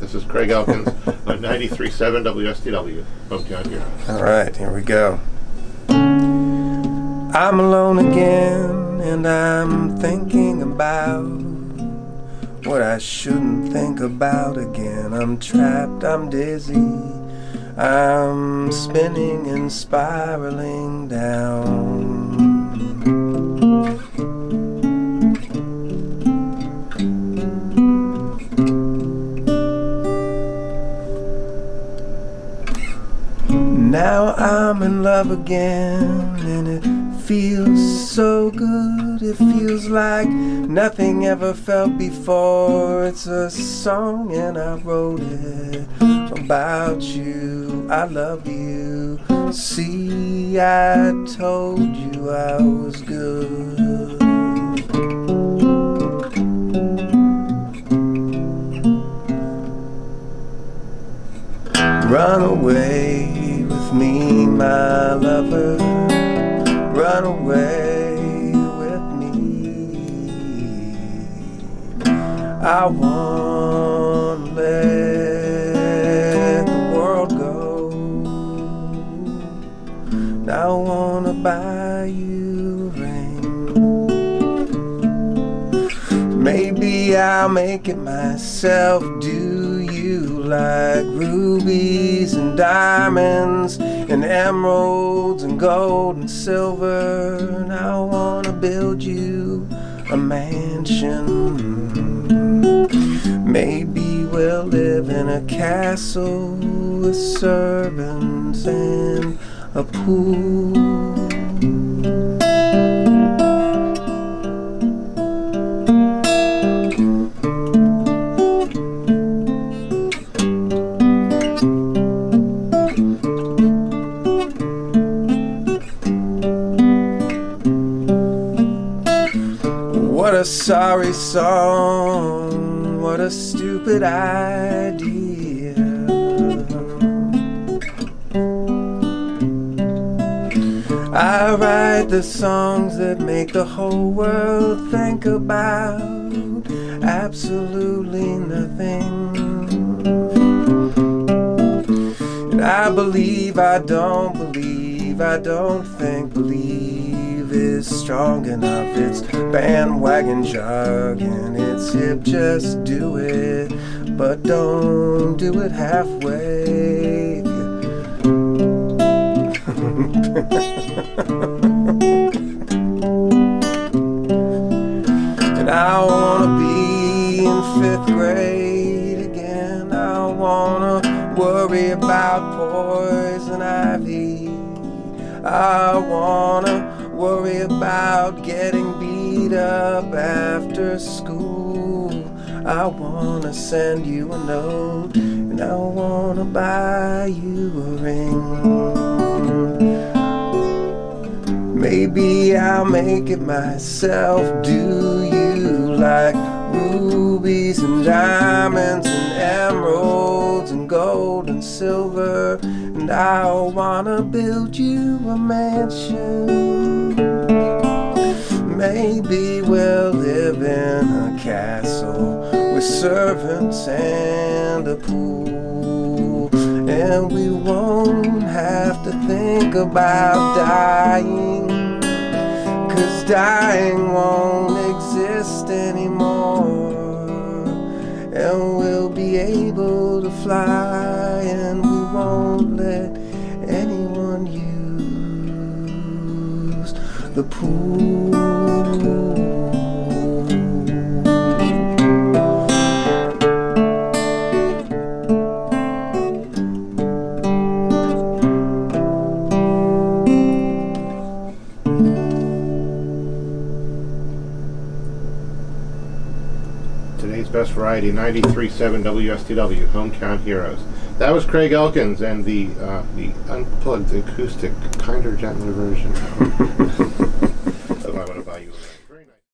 This is Craig Elkins on 93.7 WSTW, Hometown Hero. All right, here we go. I'm alone again, and I'm thinking about what I shouldn't think about again. I'm trapped, I'm dizzy, I'm spinning and spiraling down. Now I'm in love again, and it feels so good. It feels like nothing ever felt before. It's a song, and I wrote it about you. I love you. See, I told you I was good. Run away with me, my lover. Run away with me. I want to let the world go. I want to buy you Maybe I'll make it myself. Do you like rubies and diamonds and emeralds and gold and silver? And I wanna build you a mansion. Maybe we'll live in a castle with servants and a pool. A sorry song, what a stupid idea. I write the songs that make the whole world think about absolutely nothing. And I believe, I don't believe, I don't think, believe is strong enough. It's bandwagon jargon, it's hip, just do it. But don't do it halfway. and I wanna be in fifth grade again. I wanna worry about poison ivy. I wanna worry about getting beat up after school. I wanna send you a note and I wanna buy you a ring. Maybe I'll make it myself. Do you like rubies and diamonds and emeralds silver? And I wanna build you a mansion. Maybe we'll live in a castle with servants and a pool. And we won't have to think about dying. Cause dying won't exist anymore. And we'll be able to fly, the pool. Today's best variety, 93.7 WSTW, Hometown Heroes. That was Craig Elkins and the uh, the unplugged acoustic, kinder, gentler version.